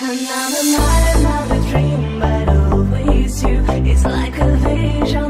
Another night, another dream, but always you. It's like a vision